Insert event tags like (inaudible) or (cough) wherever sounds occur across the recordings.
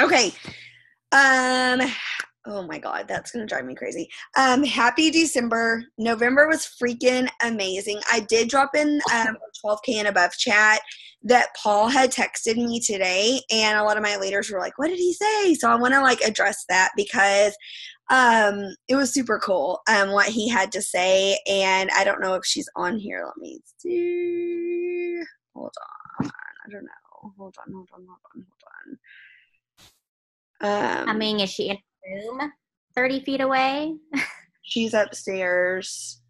Okay. Um oh my god, that's gonna drive me crazy. Um happy December. November was freaking amazing. I did drop in um 12k and above chat that Paul had texted me today and a lot of my leaders were like, What did he say? So I wanna like address that because um it was super cool um what he had to say and I don't know if she's on here. Let me see. Hold on. I don't know. Hold on, hold on, hold on, hold on. Um, I mean, is she in a room 30 feet away? (laughs) she's upstairs.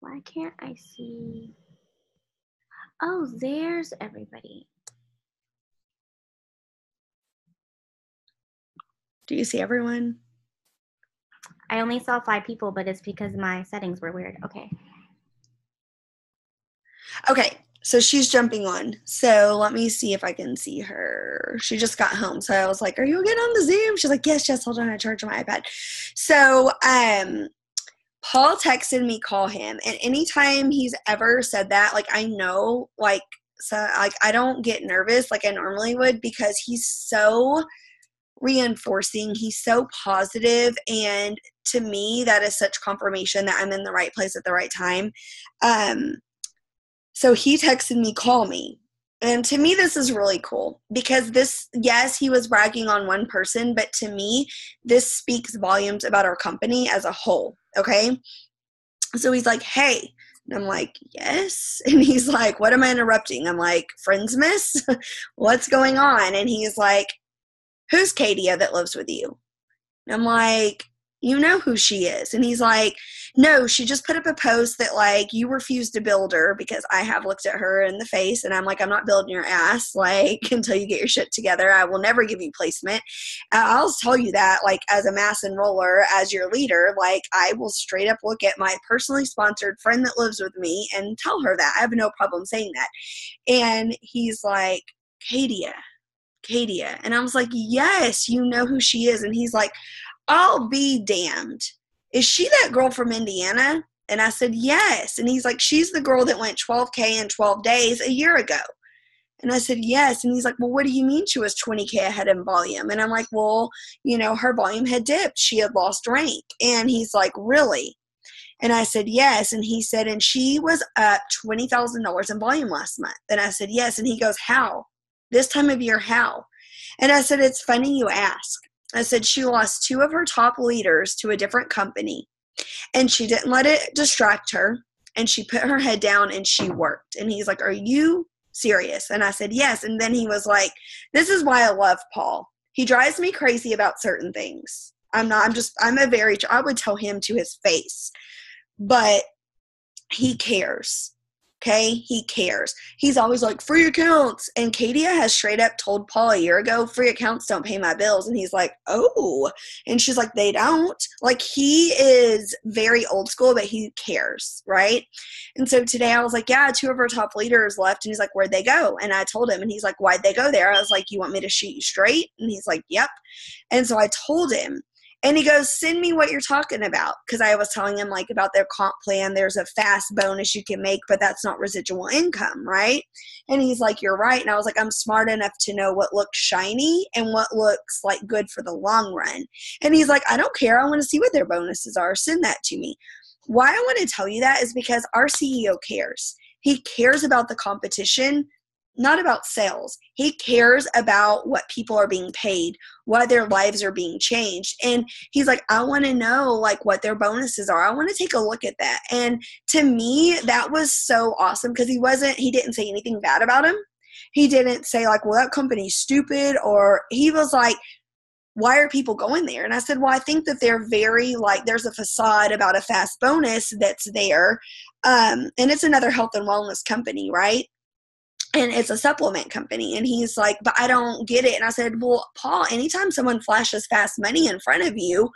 Why can't I see? Oh, there's everybody. Do you see everyone? I only saw five people, but it's because my settings were weird. Okay. Okay, so she's jumping on. So let me see if I can see her. She just got home. So I was like, Are you getting on the Zoom? She's like, Yes, yes, hold on, I charge my iPad. So um Paul texted me, call him. And anytime he's ever said that, like I know, like so like I don't get nervous like I normally would because he's so reinforcing. He's so positive, and to me, that is such confirmation that I'm in the right place at the right time. Um, so he texted me, call me. And to me, this is really cool because this, yes, he was bragging on one person, but to me, this speaks volumes about our company as a whole. Okay. So he's like, hey, and I'm like, yes. (laughs) And he's like, what am I interrupting? I'm like, friends miss? (laughs) What's going on? And he's like, who's Katia that lives with you? And I'm like, you know who she is. And he's like, no, she just put up a post that like you refuse to build her because I have looked at her in the face and I'm like, I'm not building your ass (laughs) like until you get your shit together. I will never give you placement. I'll tell you that like as a mass enroller, as your leader, like I will straight up look at my personally sponsored friend that lives with me and tell her that. I have no problem saying that. And he's like, Katia, Katia. And I was like, yes, you know who she is. And he's like, I'll be damned. Is she that girl from Indiana? And I said, Yes. And he's like, She's the girl that went 12K in 12 days a year ago. And I said, Yes. And he's like, Well, what do you mean she was 20K ahead in volume? And I'm like, Well, you know, her volume had dipped. She had lost rank. And he's like, Really? And I said, Yes. And he said, And she was up $20,000 in volume last month. And I said, Yes. And he goes, How? This time of year, how? And I said, It's funny you ask. I said she lost two of her top leaders to a different company and she didn't let it distract her and she put her head down and she worked. And he's like, Are you serious? And I said, Yes. And then he was like, This is why I love Paul. He drives me crazy about certain things. I'm not, I'm just, I'm a very, I would tell him to his face, but he cares. Okay, he cares. He's always like, free accounts. And Katia has straight up told Paul a year ago, free accounts don't pay my bills. And he's like, oh. And she's like, they don't. Like, he is very old school, but he cares, right? And so today I was like, yeah, two of our top leaders left. And he's like, where'd they go? And I told him, and he's like, why'd they go there? I was like, you want me to shoot you straight? And he's like, yep. And so I told him, and he goes, Send me what you're talking about. Because I was telling him, like, about their comp plan. There's a fast bonus you can make, but that's not residual income, right? And he's like, You're right. And I was like, I'm smart enough to know what looks shiny and what looks like good for the long run. And he's like, I don't care. I want to see what their bonuses are. Send that to me. Why I want to tell you that is because our CEO cares. He cares about the competition not about sales. He cares about what people are being paid, why their lives are being changed. And he's like, I want to know like what their bonuses are. I want to take a look at that. And to me, that was so awesome because he wasn't, he didn't say anything bad about him. He didn't say like, well, that company's stupid, or he was like, why are people going there? And I said, well, I think that they're very like there's a facade about a fast bonus that's there, um, and it's another health and wellness company, right? And it's a supplement company and he's like but i don't get it. And i said well paul anytime someone flashes fast money in front of you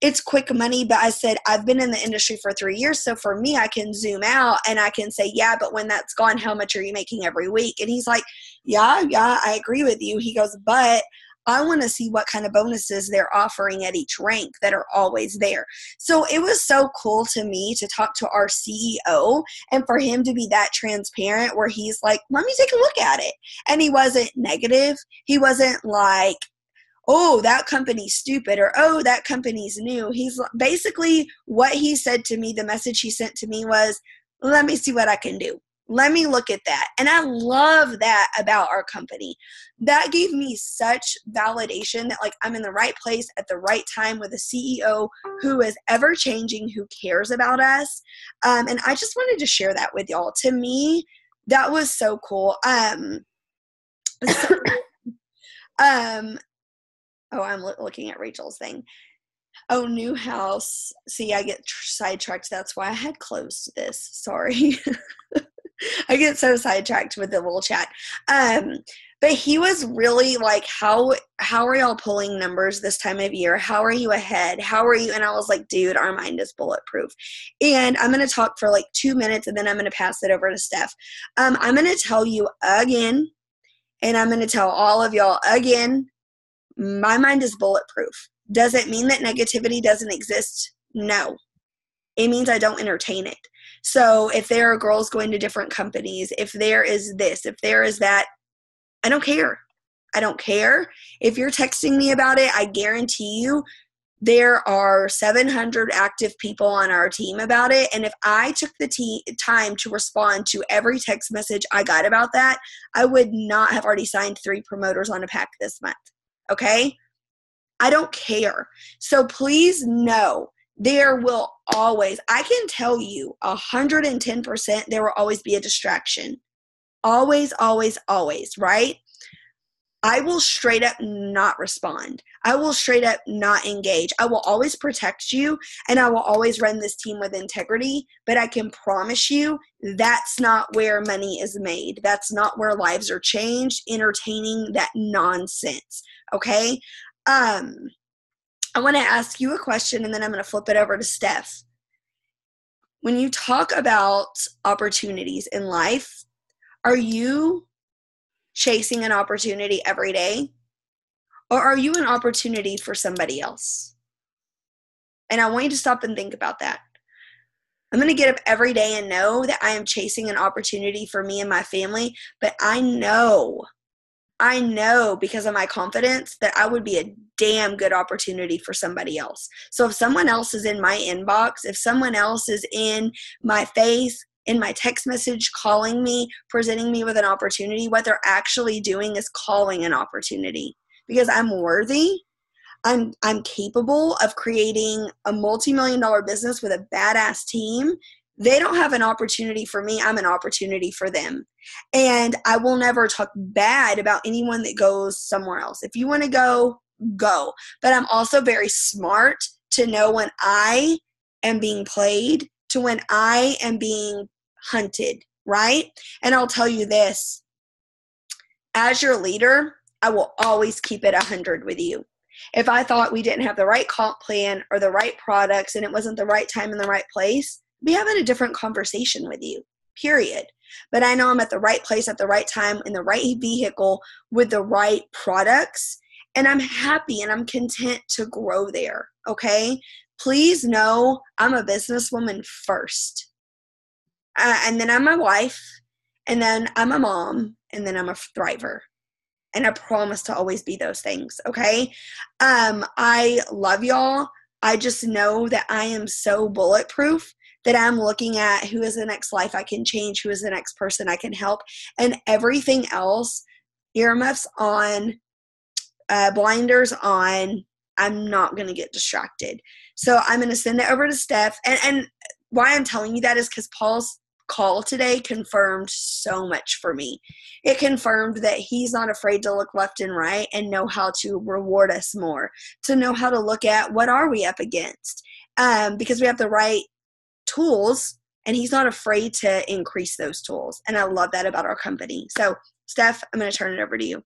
it's quick money. But i said i've been in the industry for three years so for me i can zoom out and i can say yeah but when that's gone how much are you making every week and he's like yeah yeah i agree with you. He goes but I want to see what kind of bonuses they're offering at each rank that are always there. So it was so cool to me to talk to our CEO and for him to be that transparent where he's like, let me take a look at it. And he wasn't negative. He wasn't like, oh, that company's stupid or oh, that company's new. He's basically what he said to me, the message he sent to me was, let me see what I can do. Let me look at that. And I love that about our company. That gave me such validation that, like, I'm in the right place at the right time with a CEO who is ever changing, who cares about us. Um, and I just wanted to share that with y'all. To me, that was so cool. Um, so, (coughs) um, oh, I'm looking at Rachel's thing. Oh, new house. See, I get tr- sidetracked. That's why I had closed this. Sorry. (laughs) (laughs) I get so sidetracked with the little chat. Um, but he was really like, "How how are y'all pulling numbers this time of year? How are you ahead? How are you?" And I was like, "Dude, our mind is bulletproof." And I'm gonna talk for like two minutes, and then I'm gonna pass it over to Steph. Um, I'm gonna tell you again, and I'm gonna tell all of y'all again. My mind is bulletproof. Does it mean that negativity doesn't exist? No. It means I don't entertain it. So if there are girls going to different companies, if there is this, if there is that, I don't care. I don't care. If you're texting me about it, I guarantee you there are 700 active people on our team about it. And if I took the t- time to respond to every text message I got about that, I would not have already signed three promoters on a pack this month. Okay? I don't care. So please know there will always, I can tell you 110% there will always be a distraction. Always, always, always, right? I will straight up not respond. I will straight up not engage. I will always protect you and I will always run this team with integrity. But I can promise you that's not where money is made. That's not where lives are changed, entertaining that nonsense. Okay? Um, I want to ask you a question and then I'm going to flip it over to Steph. When you talk about opportunities in life, are you chasing an opportunity every day? Or are you an opportunity for somebody else? And I want you to stop and think about that. I'm going to get up every day and know that I am chasing an opportunity for me and my family, but I know I know because of my confidence that I would be a damn good opportunity for somebody else. So if someone else is in my inbox, if someone else is in my face, in my text message, calling me, presenting me with an opportunity, what they're actually doing is calling an opportunity because I'm worthy. I'm I'm capable of creating a multi-million dollar business with a badass team they don't have an opportunity for me i'm an opportunity for them. And i will never talk bad about anyone that goes somewhere else. If you want to go go. But i'm also very smart to know when i am being played to when i am being hunted right? And i'll tell you this as your leader i will always keep it 100 with you. If i thought we didn't have the right comp plan or the right products and it wasn't the right time in the right place be having a different conversation with you, period. But I know I'm at the right place at the right time in the right vehicle with the right products. And I'm happy and I'm content to grow there. Okay. Please know I'm a businesswoman first. Uh, and then I'm a wife. And then I'm a mom. And then I'm a thriver and I promise to always be those things. Okay. Um, I love y'all. I just know that I am so bulletproof that I'm looking at who is the next life I can change, who is the next person I can help, and everything else, earmuffs on, uh, blinders on. I'm not going to get distracted. So I'm going to send it over to Steph. And, and why I'm telling you that is because Paul's call today confirmed so much for me. It confirmed that he's not afraid to look left and right and know how to reward us more, to know how to look at what are we up against. Um, because we have the right tools and he's not afraid to increase those tools. And I love that about our company. So, Steph, I'm going to turn it over to you.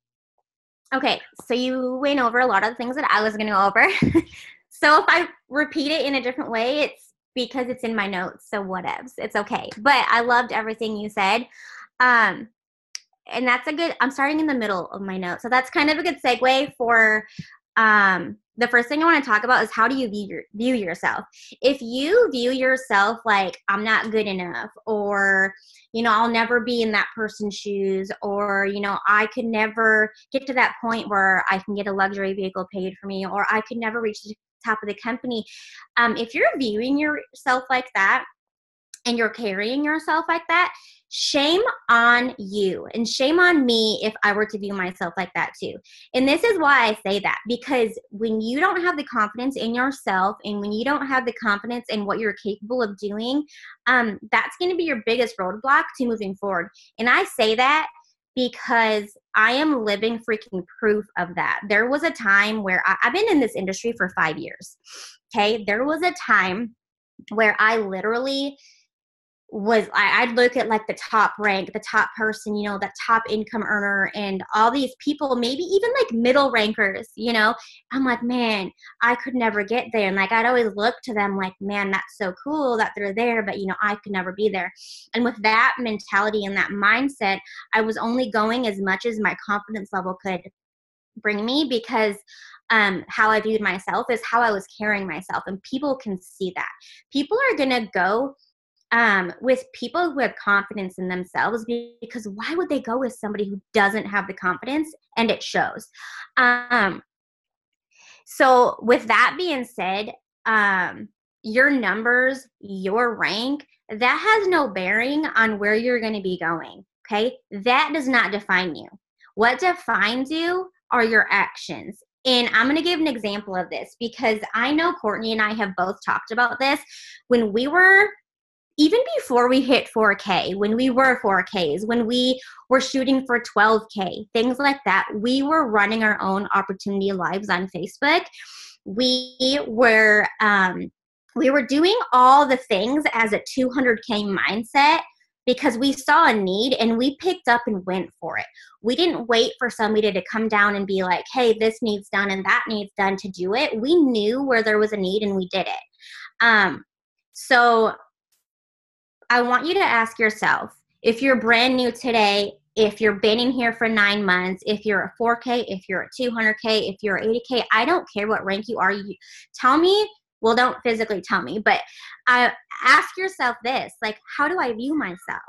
Okay, so you went over a lot of the things that I was going to go over. (laughs) so if I repeat it in a different way, it's because it's in my notes. So whatevs, it's okay. But I loved everything you said. Um, and that's a good i'm starting in the middle of my note so that's kind of a good segue for um, the first thing I want to talk about is how do you view, your, view yourself? If you view yourself like I'm not good enough, or you know I'll never be in that person's shoes, or you know I could never get to that point where I can get a luxury vehicle paid for me, or I could never reach the top of the company. Um, if you're viewing yourself like that, and you're carrying yourself like that, shame on you and shame on me if I were to view myself like that too. And this is why I say that because when you don't have the confidence in yourself and when you don't have the confidence in what you're capable of doing, um, that's going to be your biggest roadblock to moving forward. And I say that because I am living freaking proof of that. There was a time where I, I've been in this industry for five years. Okay. There was a time where I literally was I, would look at like the top rank, the top person, you know, that top income earner, and all these people, maybe even like middle rankers, you know. I'm like, man, I could never get there. And like, I'd always look to them like, man, that's so cool that they're there, but you know, I could never be there. And with that mentality and that mindset, I was only going as much as my confidence level could bring me because um, how I viewed myself is how I was carrying myself. And people can see that. People are going to go um, with people who have confidence in themselves because why would they go with somebody who doesn't have the confidence? And it shows. Um, so with that being said um, your numbers your rank that has no bearing on where you're going to be going okay? That does not define you. What defines you are your actions. And I'm going to give an example of this because I know Kourtney and I have both talked about this. When we were even before we hit 4K, when we were 4Ks, when we were shooting for 12K, things like that, we were running our own opportunity lives on Facebook. We were um, we were doing all the things as a 200K mindset because we saw a need and we picked up and went for it. We didn't wait for somebody to come down and be like, hey, this needs done and that needs done to do it. We knew where there was a need and we did it. Um, so I want you to ask yourself if you're brand new today, if you're been in here for nine months, if you're a 4K, if you're a 200K, if you're a 80K, I don't care what rank you are. You tell me. Well, don't physically tell me, but uh, ask yourself this: like, how do I view myself?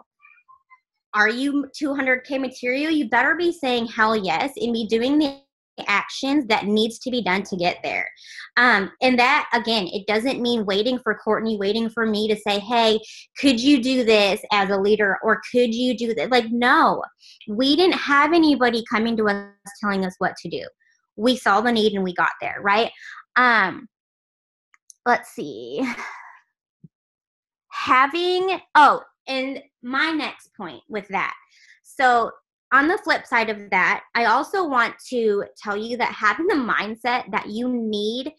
Are you 200K material? You better be saying hell yes and be doing the actions that needs to be done to get there. Um, and that again, it doesn't mean waiting for Kourtney, waiting for me to say, "Hey, could you do this as a leader?" or "Could you do that?" Like, no, we didn't have anybody coming to us telling us what to do. We saw the need and we got there, right? Um, let's see. (sighs) Having oh, and my next point with that. So on the flip side of that, I also want to tell you that having the mindset that you need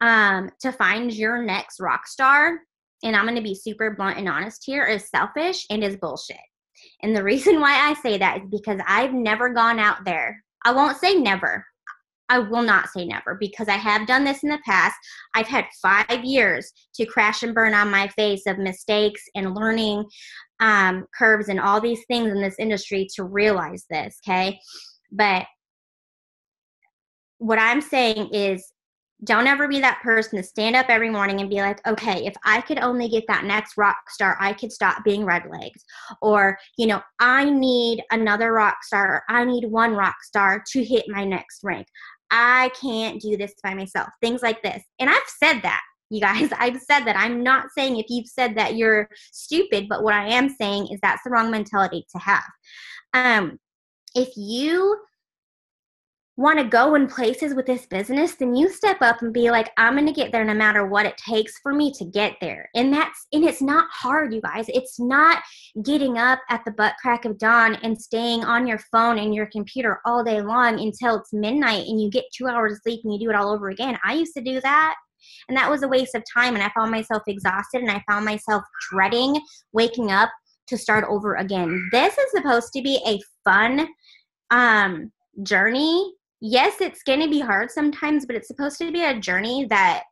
um, to find your next rock star, and I'm going to be super blunt and honest here, is selfish and is bullshit. And the reason (laughs) why I say that is because I've never gone out there. I won't say never. I will not say never because I have done this in the past. I've had five years to crash and burn on my face of mistakes and learning um, curves and all these things in this industry to realize this, okay? But what I'm saying is don't ever be that person to stand up every morning and be like, okay, if I could only get that next rock star, I could stop being red legs. Or, you know, I need another rock star, or I need one rock star to hit my next rank. I can't do this by myself. Things like this. And I've said that, you guys. (laughs) I've said that. I'm not saying if you've said that you're stupid, but what I am saying is that's the wrong mentality to have. Um, if you want to go in places with this business, then you step up and be like, I'm going to get there no matter what it takes for me to get there. And that's, and it's not hard, you guys. It's not getting up at the butt crack of dawn and staying on your phone and your computer all day long until it's midnight and you get two hours of sleep and you do it all over again. I used to do that. And that was a waste of time. And I found myself exhausted and I found myself dreading waking up to start over again. This is supposed to be a fun, um, journey yes, it's going to be hard sometimes, but it's supposed to be a journey that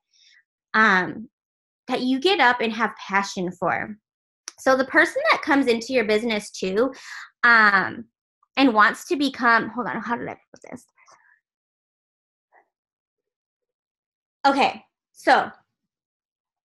um that you get up and have passion for. So the person that comes into your business too, um and wants to become, hold on, how did I put this? Okay, so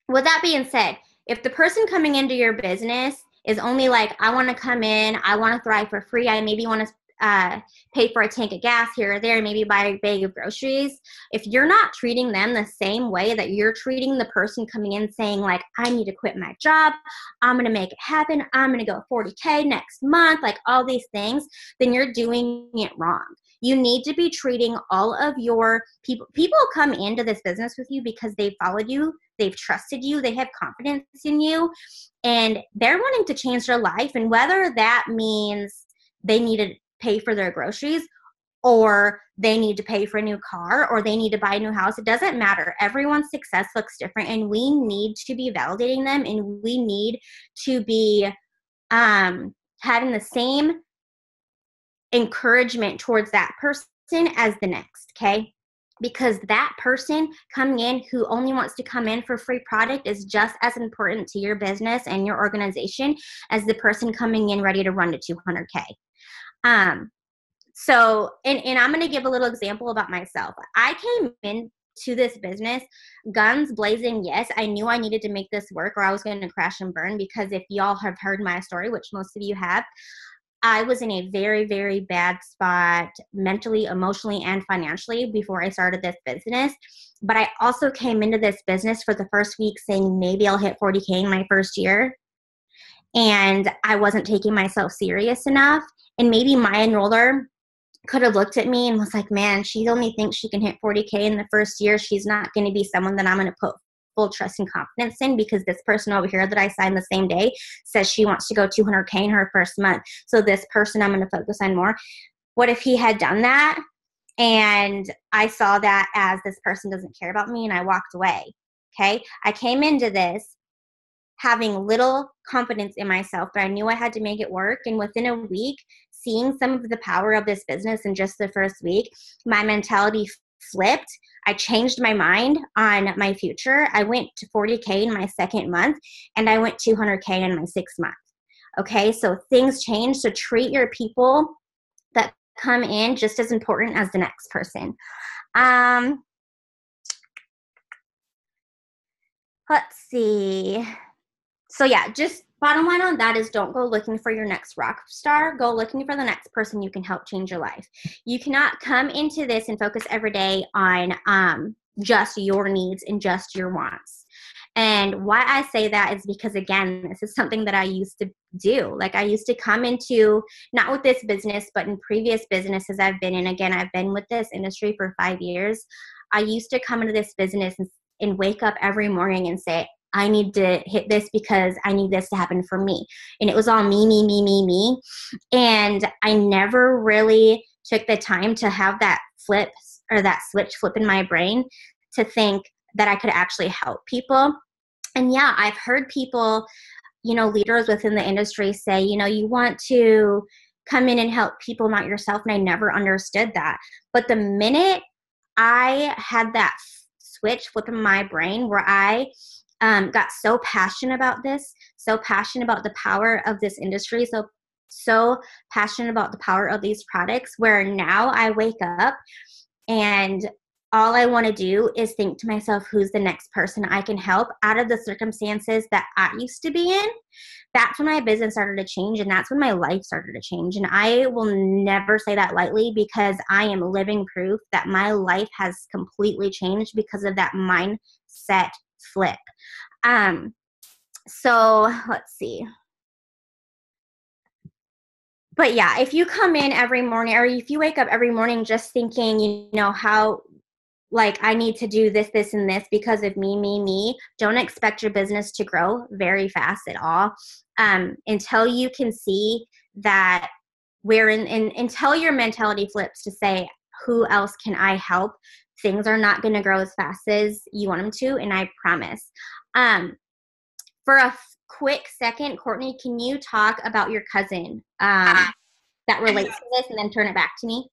with that being said, if the person coming into your business is only like, I want to come in, I want to thrive for free, I maybe want to uh, pay for a tank of gas here or there, maybe buy a bag of groceries. If you're not treating them the same way that you're treating the person coming in saying, like, I need to quit my job, I'm gonna make it happen, I'm gonna go 40K next month, like all these things, then you're doing it wrong. You need to be treating all of your people, people come into this business with you because they followed you, they've trusted you, they have confidence in you, and they're wanting to change their life. And whether that means they needed pay for their groceries or they need to pay for a new car or they need to buy a new house. It doesn't matter. Everyone's success looks different and we need to be validating them and we need to be um, having the same encouragement towards that person as the next, okay? Because that person coming in who only wants to come in for free product is just as important to your business and your organization as the person coming in ready to run to 200K. Um, so, and, and I'm going to give a little example about myself. I came in to this business guns blazing yes i knew i needed to make this work or i was going to crash and burn because if y'all have heard my story which most of you have i was in a very very bad spot mentally emotionally and financially before i started this business. But i also came into this business for the first week saying maybe i'll hit 40k in my first year. And i wasn't taking myself serious enough and maybe my enroller could have looked at me and was like, man, she only thinks she can hit 40K in the first year. She's not going to be someone that I'm going to put full trust and confidence in because this person over here that I signed the same day says she wants to go 200K in her first month. So this person I'm going to focus on more. What if he had done that and I saw that as this person doesn't care about me and I walked away? Okay. I came into this having little confidence in myself, but I knew I had to make it work. And within a week, seeing some of the power of this business in just the first week, my mentality flipped. I changed my mind on my future. I went to 40K in my second month and I went 200K in my sixth month. Okay, so things change. So treat your people that come in just as important as the next person. Um, let's see. So, yeah, just bottom line on that is don't go looking for your next rock star. Go looking for the next person you can help change your life. You cannot come into this and focus every day on um, just your needs and just your wants. And why i say that is because again this is something that i used to do. Like i used to come into not with this business but in previous businesses i've been in. Again i've been with this industry for five years. I used to come into this business and, and wake up every morning and say I need to hit this because I need this to happen for me. And it was all me, me, me, me, me. And I never really took the time to have that flip or that switch flip in my brain to think that I could actually help people. And yeah, I've heard people, you know, leaders within the industry say, you know, you want to come in and help people, not yourself. And I never understood that. But the minute I had that switch flip in my brain where I um, got so passionate about this, so passionate about the power of this industry, so so passionate about the power of these products where now I wake up and all I want to do is think to myself, who's the next person I can help out of the circumstances that I used to be in. That's when my business started to change, and that's when my life started to change. And I will never say that lightly because I am living proof that my life has completely changed because of that mindset flip. Um, so let's see. But yeah, if you come in every morning or if you wake up every morning just thinking, you know, how like I need to do this, this, and this because of me, me, me, don't expect your business to grow very fast at all um, until you can see that we're in, in until your mentality flips to say, who else can I help? Things are not going to grow as fast as you want them to, and I promise. Um, for a f- quick second, Kourtney, can you talk about your cousin um, that relates to this, and then turn it back to me?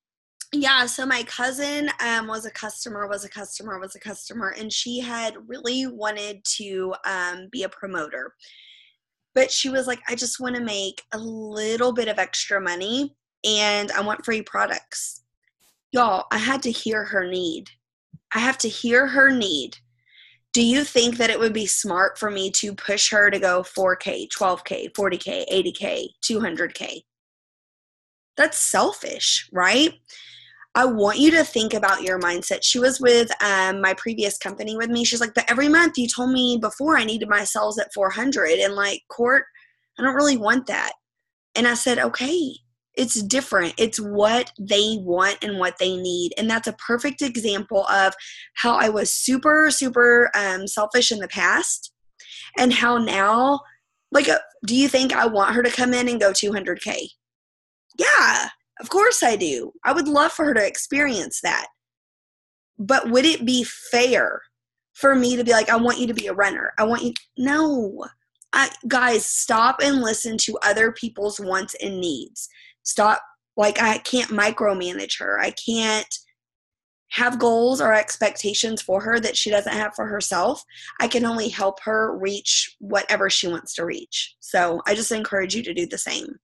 Yeah, so my cousin um, was a customer, was a customer, was a customer, and she had really wanted to um, be a promoter. But she was like, I just want to make a little bit of extra money and I want free products. Y'all, I had to hear her need. I have to hear her need. Do you think that it would be smart for me to push her to go 4K, 12K, 40K, 80K, 200K? That's selfish, right? I want you to think about your mindset. She was with um, my previous company with me. She's like, but every month you told me before I needed my sales at 400. And like, court, I don't really want that. And I said, okay, it's different. It's what they want and what they need. And that's a perfect example of how I was super, super um, selfish in the past and how now, like, uh, do you think I want her to come in and go 200K? Yeah, of course I do. I would love for her to experience that. But would it be fair for me to be like, I want you to be a runner? I want you. No. I, guys, stop and listen to other people's wants and needs. Stop. Like, I can't micromanage her. I can't have goals or expectations for her that she doesn't have for herself. I can only help her reach whatever she wants to reach. So I just encourage you to do the same.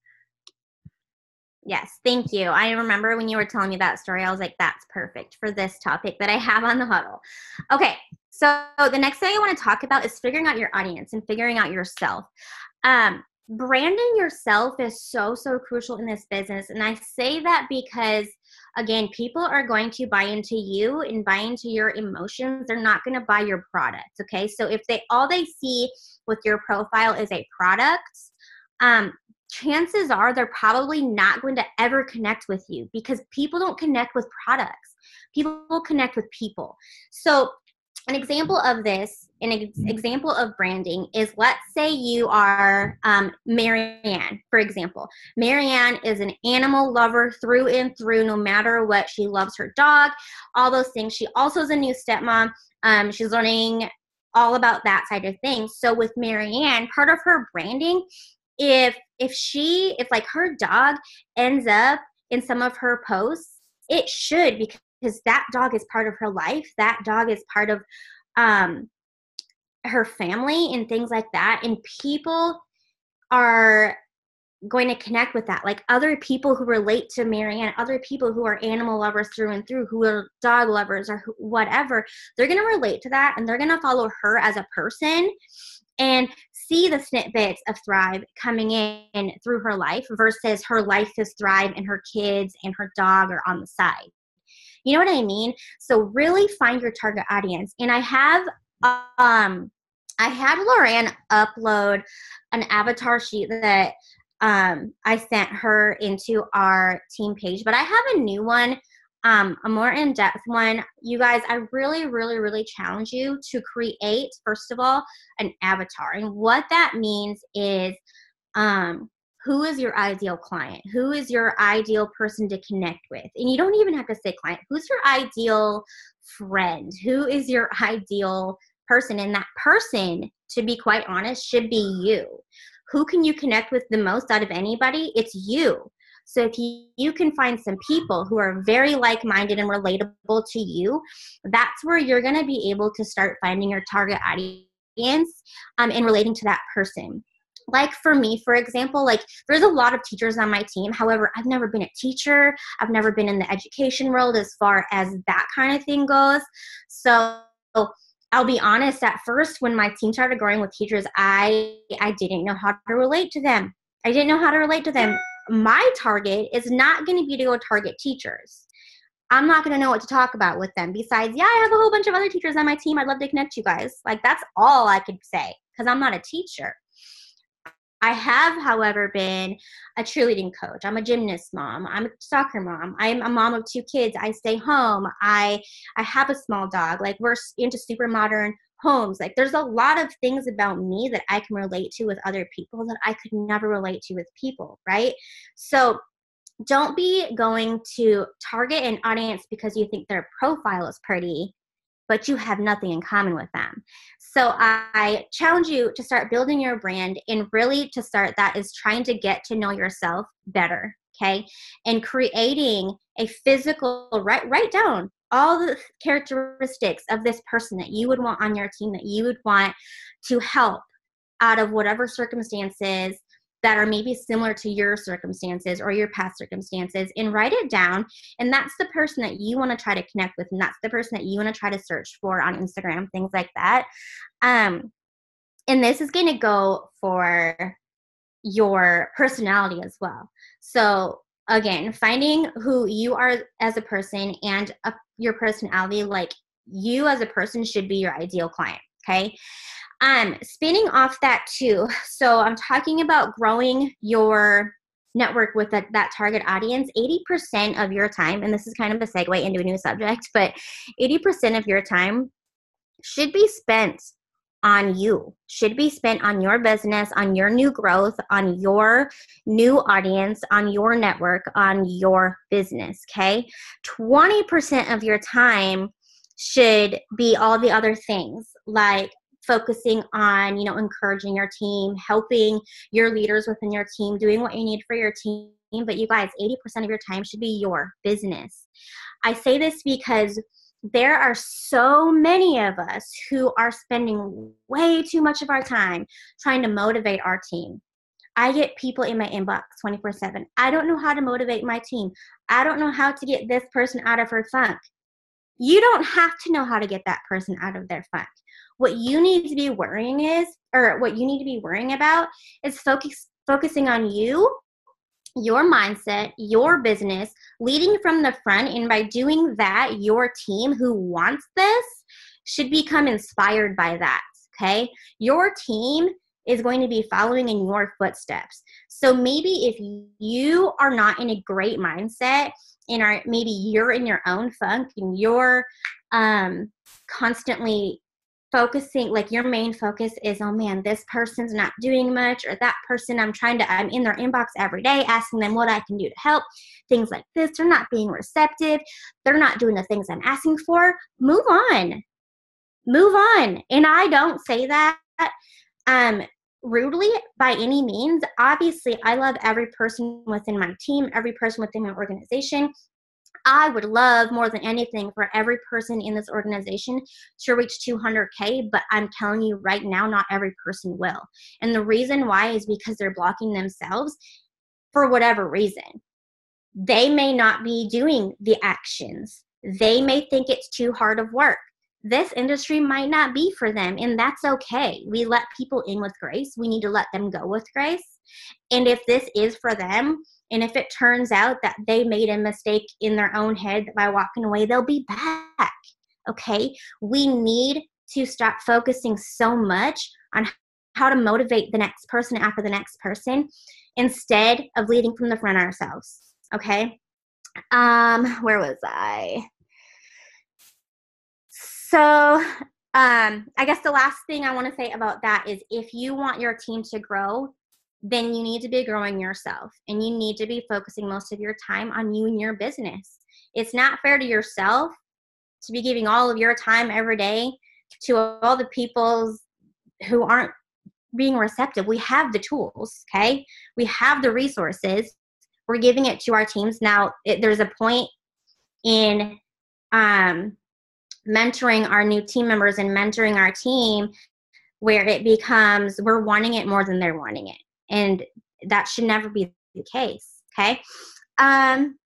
Yes, thank you. I remember when you were telling me that story, I was like, that's perfect for this topic that I have on the huddle. Okay, so the next thing I want to talk about is figuring out your audience and figuring out yourself. Um, branding yourself is so, so crucial in this business. And I say that because, again, people are going to buy into you and buy into your emotions. They're not going to buy your products. Okay, so if they all they see with your profile is a product, um, chances are they're probably not going to ever connect with you because people don't connect with products. People connect with people. So, an example of this, an ex- example of branding is let's say you are um, Marianne, for example. Marianne is an animal lover through and through, no matter what. She loves her dog, all those things. She also is a new stepmom. Um, she's learning all about that side of things. So with Marianne, part of her branding if if she if like her dog ends up in some of her posts it should because that dog is part of her life that dog is part of um her family and things like that and people are going to connect with that like other people who relate to marianne other people who are animal lovers through and through who are dog lovers or whatever they're going to relate to that and they're going to follow her as a person and see the snippets of Thrive coming in through her life versus her life is Thrive and her kids and her dog are on the side. You know what I mean? So really find your target audience. And I have um I had Lauren upload an avatar sheet that um, I sent her into our team page, but I have a new one um, a more in-depth one you guys i really really really challenge you to create first of all an avatar and what that means is um, who is your ideal client? Who is your ideal person to connect with? And you don't even have to say client. Who's your ideal friend? Who is your (laughs) ideal person? And that person to be quite honest should be you. Who can you connect with the most out of anybody? It's you. So if you, you can find some people who are very like minded and relatable to you, that's where you're going to be able to start finding your target audience um, and relating to that person like for me for example like there's a lot of teachers on my team however i've never been a teacher i've never been in the education world as far as that kind of thing goes so i'll be honest at first when my team started growing with teachers i i didn't know how to relate to them i didn't know how to relate to them my target is not going to be to go target teachers. I'm not going to know what to talk about with them. Besides, yeah, I have a whole bunch of other teachers on my team. I'd love to connect you guys. Like, that's all I could say because I'm not a teacher. I have, however, been a cheerleading coach. I'm a gymnast mom. I'm a soccer mom. I'm a mom of two kids. I stay home. I I have a small dog. Like we're into super modern homes. Like there's a lot of things about me that I can relate to with other people that I could never relate to with people, right? So don't be going to target an audience because you think their profile is pretty, but you have nothing in common with them. So I challenge you to start building your brand and really to start that is trying to get to know yourself better, okay? And creating a physical write write down all the characteristics of this person that you would want on your team that you would want to help out of whatever circumstances that are maybe similar to your circumstances or your past circumstances and write it down. And that's the person that you want to try to connect with, and that's the person that you want to try to search for on Instagram, things like that. Um, and this is going to go for your personality as well. So, again, finding who you are as a person and a, your personality, like you as a person, should be your ideal client. Okay. Um, spinning off that too. So I'm talking about growing your network with that, that target audience. 80% of your time, and this is kind of a segue into a new subject, but 80% of your time should be spent on you, should be spent on your business, on your new growth, on your new audience, on your network, on your business. Okay. 20% of your time should be all the other things like focusing on you know encouraging your team helping your leaders within your team doing what you need for your team but you guys 80% of your time should be your business i say this because there are so many of us who are spending way too much of our time trying to motivate our team I get people in my inbox 24 7. I don't know how to motivate my team. I don't know how to get this person out of her funk. You don't have to know how to get that person out of their funk. What you need to be worrying is, or what you need to be worrying about is focus focusing on you, your mindset, your business, leading from the front. And by doing that, your team who wants this should become inspired by that. Okay. Your team is going to be following in your footsteps. So maybe if you are not in a great mindset and are maybe you're in your own funk and you're um, constantly focusing like your main focus is oh man this person's not doing much or that person i'm trying to i'm in their inbox every day asking them what i can do to help things like this they're not being receptive they're not doing the things i'm asking for. Move on. Move on. And i don't say that um rudely by any means obviously i love every person within my team every person within my organization I would love more than anything for every person in this organization to reach 200K, but I'm telling you right now, not every person will. And the reason why is because they're blocking themselves for whatever reason. They may not be doing the actions, they may think it's too hard of work. This industry might not be for them, and that's okay. We let people in with grace. We need to let them go with grace. And if this is for them, and if it turns out that they made a mistake in their own head by walking away, they'll be back. Okay? We need to stop focusing so much on how to motivate the next person after the next person instead of leading from the front ourselves. Okay? Um, where was I? So, um, I guess the last thing I want to say about that is if you want your team to grow, then you need to be growing yourself and you need to be focusing most of your time on you and your business. It's not fair to yourself to be giving all of your time every day to all the people who aren't being receptive. We have the tools, okay? We have the resources. We're giving it to our teams. Now, it, there's a point in um, mentoring our new team members and mentoring our team where it becomes we're wanting it more than they're wanting it. And that should never be the case okay? Um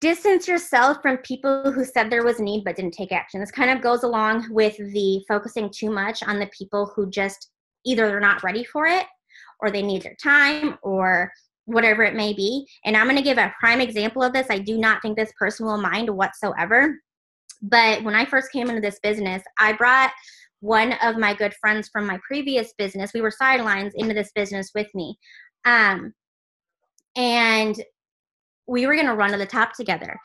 distance yourself from people who said there was a need but didn't take action. This kind of goes along with the focusing too much on the people who just either they're not ready for it or they need their time or whatever it may be. And i'm going to give a prime example of this. I do not think this person will mind whatsoever but when i first came into this business i brought one of my good friends from my previous business, we were sidelines into this business with me. Um, and we were going to run to the top together.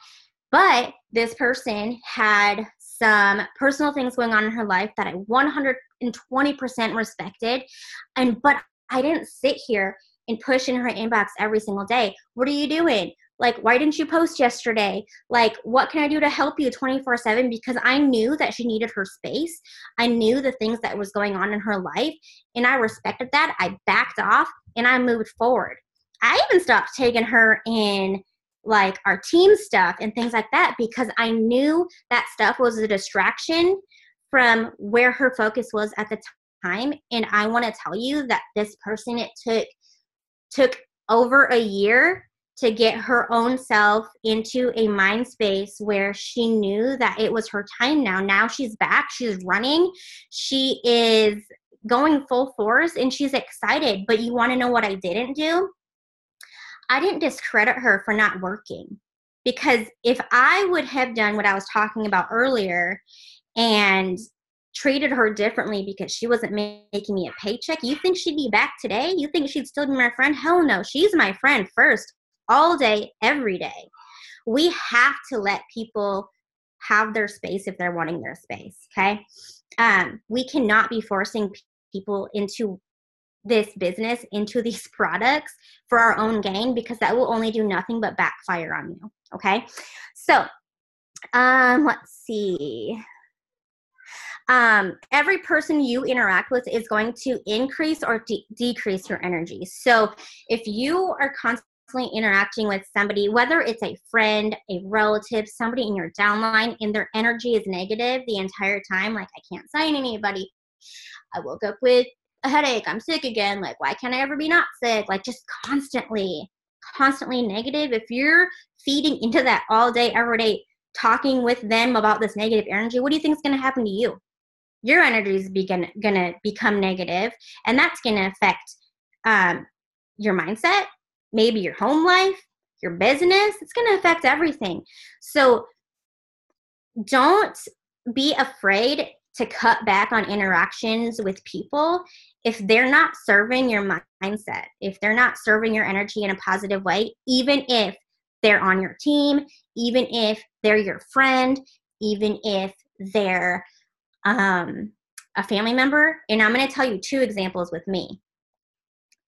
But this person had some personal things going on in her life that I 120% respected. And, but I didn't sit here and push in her inbox every single day. What are you doing? Like why didn't you post yesterday? Like what can i do to help you 24 7 because i knew that she needed her space. I knew the things that was going on in her life and i respected that. I backed off and i moved forward. I even stopped taking her in like our team stuff and things like that because i knew that stuff was a distraction from where her focus was at the time and i want to tell you that this person it took took over a year to get her own self into a mind space where she knew that it was her time now. Now she's back, she's running, she is going full force, and she's excited. But you want to know what I didn't do? I didn't discredit her for not working. Because if I would have done what I was talking about earlier and treated her differently because she wasn't making me a paycheck, you think she'd be back today? You think she'd still be my friend? Hell no. She's my friend first all day, every day. We have to let people have their space if they're wanting their space. Okay. Um, we cannot be forcing people into this business, into (laughs) these products for our own gain because that will only do nothing but backfire on you. Okay. So, um, let's see. Um, every person you interact with is going to increase or de- decrease your energy. So, if you are constantly constantly interacting with somebody, whether it's a friend, a relative, somebody in your downline, and their energy is negative the entire time, like I can't sign anybody. I woke up with a headache. I'm sick again. Like, why can't I ever be not sick? Like, just constantly, constantly negative. If you're feeding into that all day, every day, talking with them about this negative energy, what do you think is going to happen to you? Your energy is begin, going to become negative, and that's going to affect um, your mindset maybe your home life, your business. It's going to affect everything. So don't be afraid to cut back on interactions with people if they're not serving your mindset, if they're not serving your energy in a positive way, even if they're on your team, even if they're your friend, even if they're um, a family member. And I'm going to tell you two examples with me.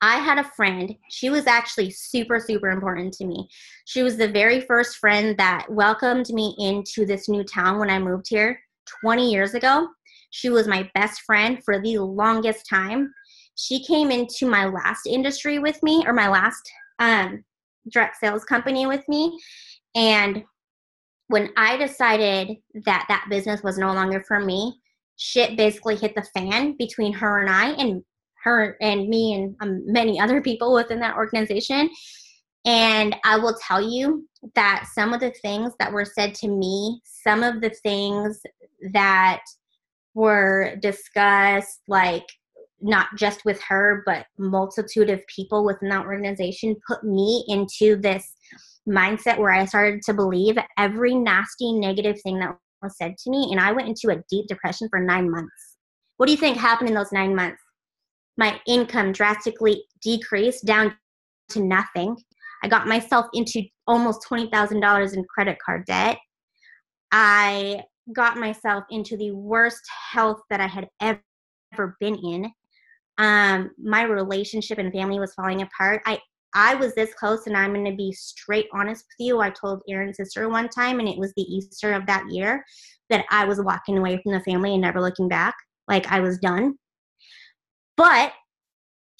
I had a friend. She was actually super, super important to me. She was the very first friend that welcomed me into this new town when I moved here 20 years ago. She was my best friend for the longest time. She came into my last industry with me, or my last um, direct sales company with me. And when I decided that that business was no longer for me, shit basically hit the fan between her and I. And her and me and um, many other people within that organization. And I will tell you that some of the things that were said to me, some of the things that were discussed, like not just with her, but multitude of people within that organization, put me into this mindset where I started to believe every nasty negative thing that was said to me. And I went into a deep depression for nine months. What do you think happened in those nine months? My income drastically decreased down to nothing. I got myself into almost $20,000 in credit card debt. I got myself into the worst health that I had ever been in. Um, my relationship and family was falling apart. I I was this close, and I'm going to be straight honest with you. I told Aaron's sister one time, and it was the Easter of that year, that I was walking away from the family and never looking back. Like I was done. But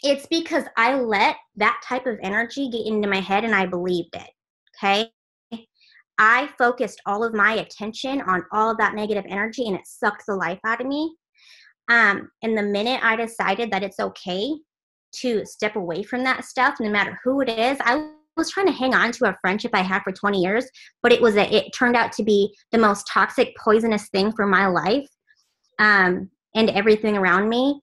it's because I let that type of energy get into my head and I believed it. Okay. I focused all of my attention on all of that negative energy and it sucked the life out of me. Um, and the minute I decided that it's okay to step away from that stuff, no matter who it is, I was trying to hang on to a friendship I had for 20 years, but it was a, it turned out to be the most toxic, poisonous thing for my life um, and everything around me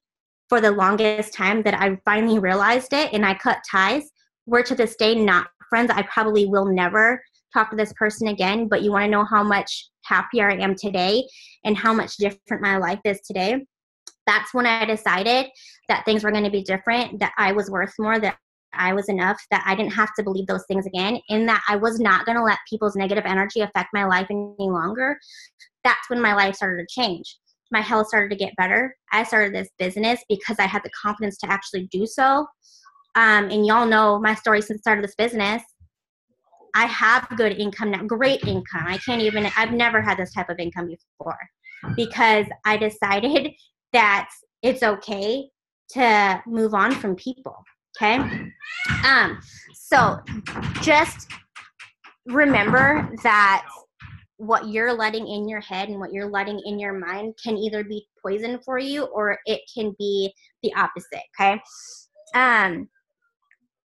for the longest time that I finally realized it and I cut ties. We're to this day not friends. I probably will never talk to this person again, but you want to know how much happier I am today and how much different my life is today. That's when I decided that things were going to be different, that I was worth more, that I was enough, that I didn't have to believe those things again, and that I was not going to let people's negative energy affect my life any longer. That's when my life started to change my health started to get better. I started this business because I had the confidence to actually do so. Um, and y'all know my story since I started this business. I have good income now, great income. I can't even, I've never had this type of income before because I decided that it's okay to move on from people. Okay. Um, so just remember that what you're letting in your head and what you're letting in your mind can either be poison for you or it can be the opposite okay? Um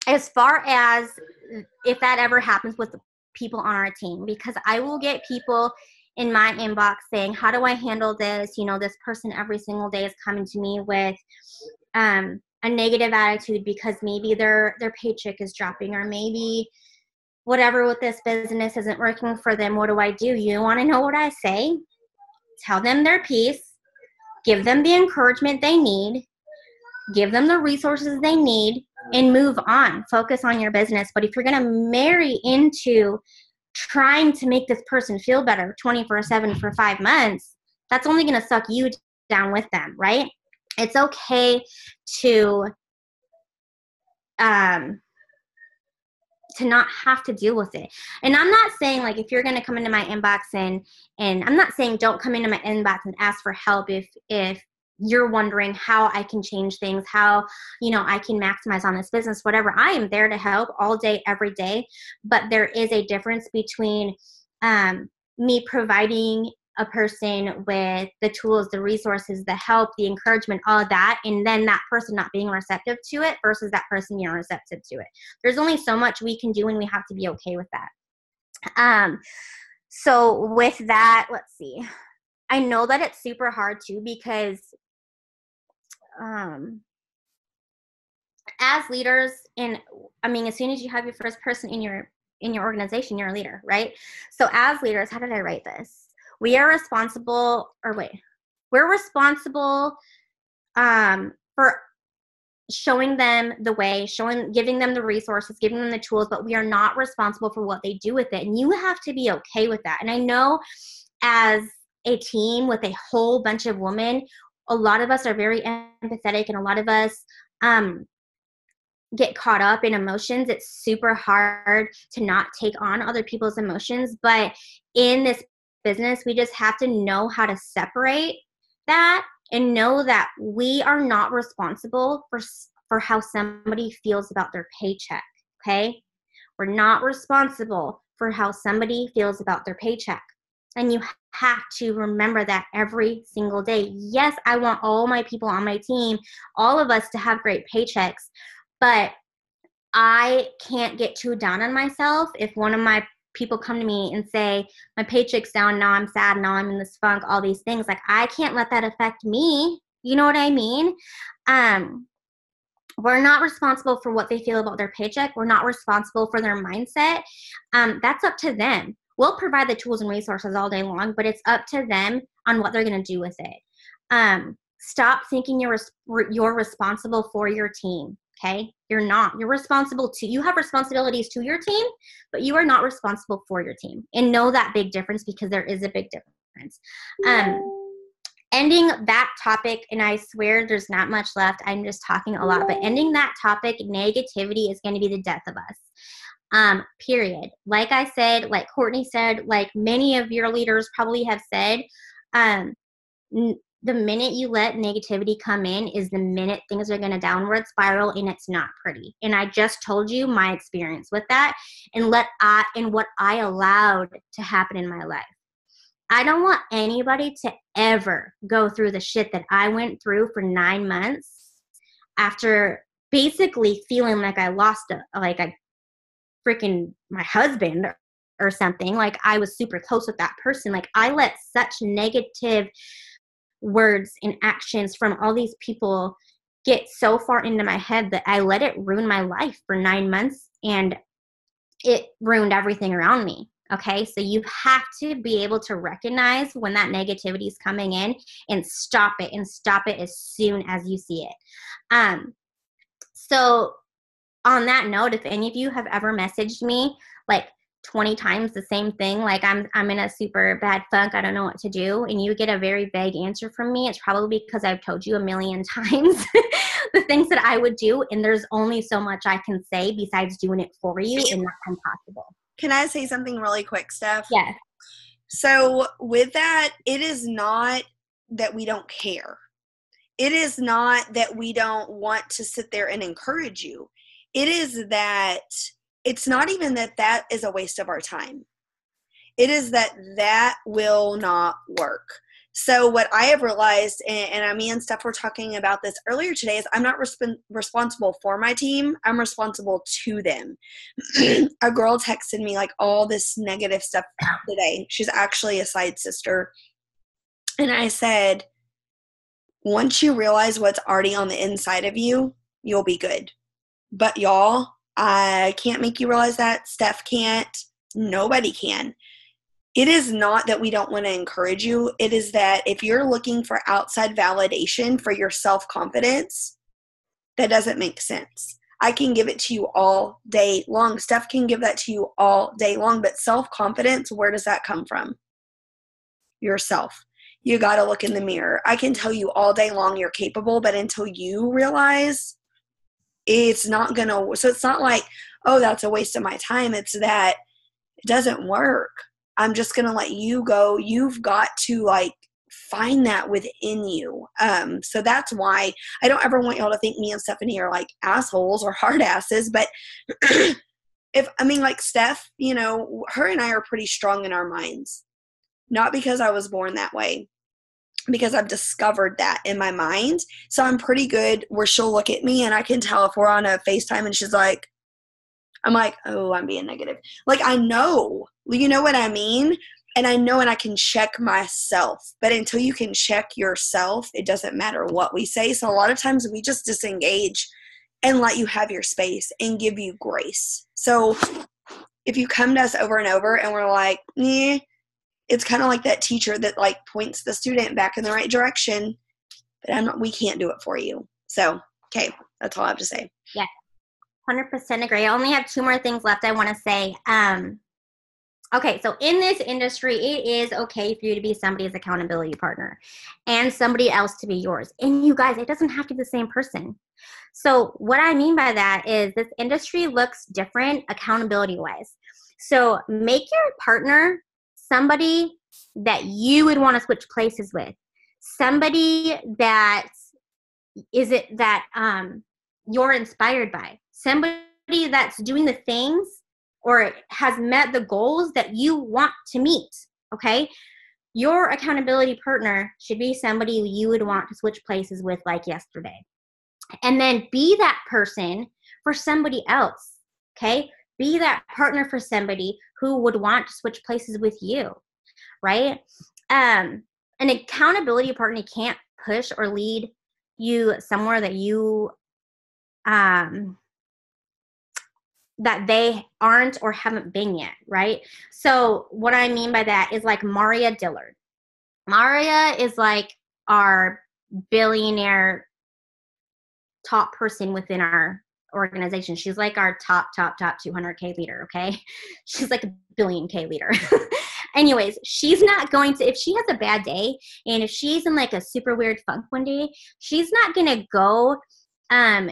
as far as if that ever happens with people on our team because i will get people in my inbox saying how do i handle this? You know this person every single day is coming to me with um, a negative attitude because maybe their their paycheck is dropping or maybe whatever with this business isn't working for them what do i do? You want to know what i say? Tell them their piece. Give them the encouragement they need. Give them the resources they need and move on. Focus on your business. But if you're going to marry into trying to make this person feel better 24 7 for five months that's only going to suck you down with them right? It's okay to um to not have to deal with it. And I'm not saying like if you're going to come into my inbox and and I'm not saying don't come into my inbox and ask for help if if you're wondering how I can change things, how you know I can maximize on this business, whatever. I am there to help all day every day, but there is a difference between um me providing a person with the tools, the resources, the help, the encouragement, all of that, and then that person not being receptive to it versus that person being receptive to it. There's only so much we can do and we have to be okay with that. Um, so with that, let's see. I know that it's super hard too because um as leaders and I mean as soon as you have your first person in your in your organization, you're a leader, right? So as leaders, how did I write this? We are responsible or wait we're responsible um, for showing them the way showing giving them the resources giving them the tools but we are not responsible for what they do with it. And you have to be okay with that. And i know as a team with a whole bunch of women a lot of us are very empathetic and a lot of us um, get caught up in emotions. It's super hard to not take on other people's emotions but in this business, we just have to know how to separate that and know that we are not responsible for for how somebody feels about their paycheck, okay? We're not responsible for how somebody feels about their paycheck. And you have to remember that every single day. Yes, I want all my people on my team, all of us to have great paychecks, but I can't get too down on myself if one of my people come to me and say my paycheck's down now i'm sad now i'm in this funk all these things like i can't let that affect me. You know what i mean? Um we're not responsible for what they feel about their paycheck. We're not responsible for their mindset. Um, that's up to them. We'll provide the tools and resources all day long but it's up to them on what they're going to do with it. Um, stop thinking you're you're responsible for your team Okay. You're not. You're responsible to, you have responsibilities to your team, but you are not responsible for your team. And know that big difference because there is a big difference. Um, ending that topic, and I swear there's not much left. I'm just talking a lot, but ending that topic, negativity is going to be the death of us. Um, period. Like I said, like Kourtney said, like many of your leaders probably have said, um, the minute you let negativity come in is the minute things are going to downward spiral and it's not pretty. And i just told you my experience with that and let i and what i allowed to happen in my life. I don't want anybody to ever go through the shit that i went through for nine months after basically feeling like i lost a like i freaking my husband or something. Like i was super close with that person. Like i let such negative words and actions from all these people get so far into my head that I let it ruin my life for nine months and it ruined everything around me. Okay, so you have to be able to recognize when that negativity is coming in and stop it and stop it as soon as you see it. Um, so, on that note, if any of you have ever messaged me, like 20 times the same thing like i'm i'm in a super bad funk i don't know what to do and you get a very vague answer from me it's probably because i've told you a million (laughs) times the things that i would do and there's only so much i can say besides doing it for you and that's impossible. Can i say something really quick steph? Yes so with that it is not that we don't care. It is not that we don't want to sit there and encourage you. It is that it's not even that that is a waste of our time. It is that that will not work. So what I have realized, and, and me and Steph were talking about this earlier today, is I'm not resp- responsible for my team. I'm responsible to them. (clears throat) a girl texted me like all this negative stuff today. She's actually a side sister, and I said, once you realize what's already on the inside of you, you'll be good. But y'all, I can't make you realize that. Steph can't. Nobody can it is not that we don't want to encourage you. It is that if you're looking for outside validation for your self confidence, that doesn't make sense. I can give it to you all day long. Steph can give that to you all day long. But self confidence, where does that come from? Yourself. You got to look in the mirror. I can tell you all day long you're capable, but until you realize it's not going to, so it's not like, oh, that's a waste of my time. It's that it doesn't work I'm just going to let you go. You've got to like find that within you. Um, so that's why I don't ever want y'all to think me and Stephanie are like assholes or hard asses. But (clears throat) if, I mean, like Steph, you know, her and I are pretty strong in our minds. Not because I was born that way, because I've discovered that in my mind. So I'm pretty good where she'll look at me and I can tell if we're on a FaceTime and she's like, I'm like, oh, I'm being negative. Like, I know, you know what I mean? And I know and I can check myself. But until you can check yourself, it doesn't matter what we say. So a lot of times we just disengage and let you have your space and give you grace. So if you come to us over and over and we're like, eh, it's kind of like that teacher that like points the student back in the right direction, but I'm not, we can't do it for you. So, okay, that's all I have to say. Yeah. 100% agree. I only have two more things left I want to say. Um, okay, so in this industry, it is okay for you to be somebody's accountability partner and somebody else to be yours. And you guys, it doesn't have to be the same person. So, what I mean by that is this industry looks different accountability wise. So, make your partner somebody that you would want to switch places with, somebody that is it that um, you're inspired by somebody that's doing the things or has met the goals that you want to meet. Okay. Your accountability partner should be somebody you would want to switch places with, like yesterday. And then be that person for somebody else. Okay. Be that partner for somebody who would want to switch places with you. Right. Um, an accountability partner can't push or lead you somewhere that you um that they aren't or haven't been yet, right? So, what I mean by that is like Maria Dillard. Maria is like our billionaire top person within our organization. She's like our top, top, top 200K leader, okay? (laughs) She's like a billion K leader. (laughs) Anyways, she's not going to, if she has a bad day and if she's in like a super weird funk one day, she's not going to go um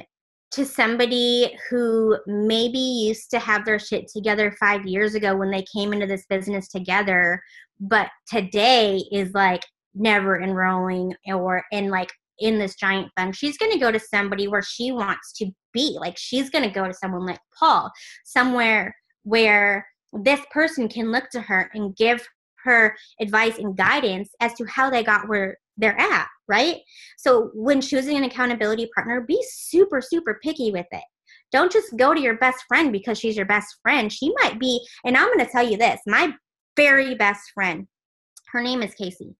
to somebody who maybe used to have their shit together five years ago when they came into this business together, but today is like never enrolling or in like in this giant fund. She's going to go to somebody where she wants to be. Like she's going to go to someone like Paul, somewhere where this person can look to her and give her advice and guidance as to how they got where they're at, right? So when choosing an accountability partner, be super, super picky with it. Don't just go to your best friend because she's your best friend. She might be, and I'm going to tell you this my very best friend, her name is Casey.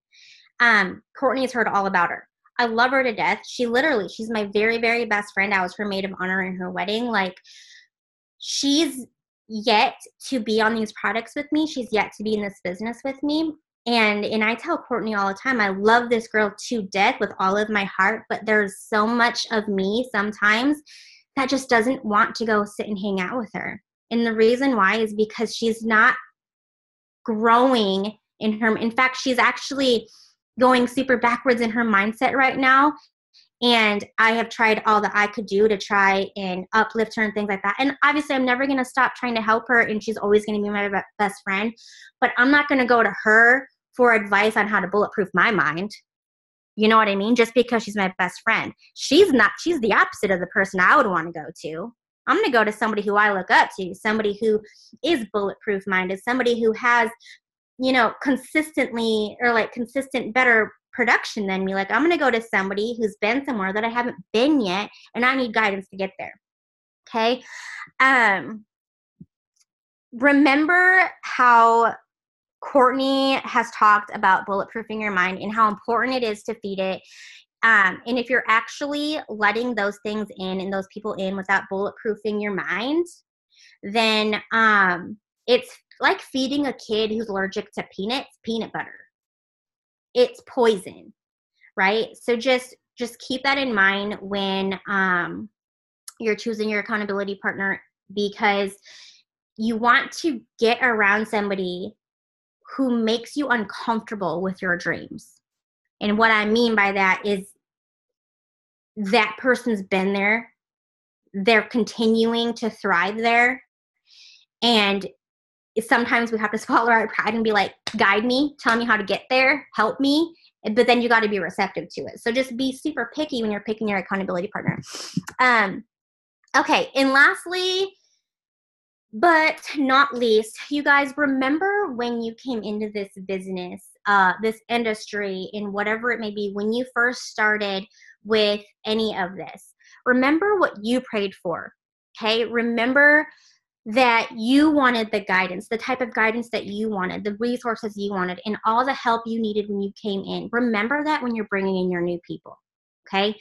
Um, Kourtney's heard all about her. I love her to death. She literally, she's my very, very best friend. I was her maid of honor in her wedding. Like, she's yet to be on these products with me. She's yet to be in this business with me and and i tell kourtney all the time i love this girl to death with all of my heart but there's so much of me sometimes that just doesn't want to go sit and hang out with her and the reason why is because she's not growing in her in fact she's actually going super backwards in her mindset right now and i have tried all that i could do to try and uplift her and things like that and obviously i'm never going to stop trying to help her and she's always going to be my best friend but i'm not going to go to her for advice on how to bulletproof my mind. You know what I mean? Just because she's my best friend. She's not, she's the opposite of the person I would want to go to. I'm going to go to somebody who I look up to, somebody who is bulletproof minded, somebody who has you know, consistently or like consistent better production than me. Like I'm gonna go to somebody who's been somewhere that I haven't been yet and I need guidance to get there. Okay. Um remember how Kourtney has talked about bulletproofing your mind and how important it is to feed it. Um, and if you're actually letting those things in and those people in without bulletproofing your mind, then um, it's like feeding a kid who's allergic to peanuts peanut butter. It's poison, right? So just just keep that in mind when um, you're choosing your accountability partner because you want to get around somebody who makes you uncomfortable with your dreams. And what I mean by that is that person's been there, they're continuing to thrive there. And sometimes we have to swallow our pride and be like, guide me, tell me how to get there, help me. But then you got to be receptive to it. So just be super picky when you're picking your accountability partner. Um, okay. And lastly, but not least, you guys remember when you came into this business, uh, this industry, in whatever it may be, when you first started with any of this. Remember what you prayed for. Okay. Remember that you wanted the guidance, the type of guidance that you wanted, the resources you wanted, and all the help you needed when you came in. Remember that when you're bringing in your new people. Okay.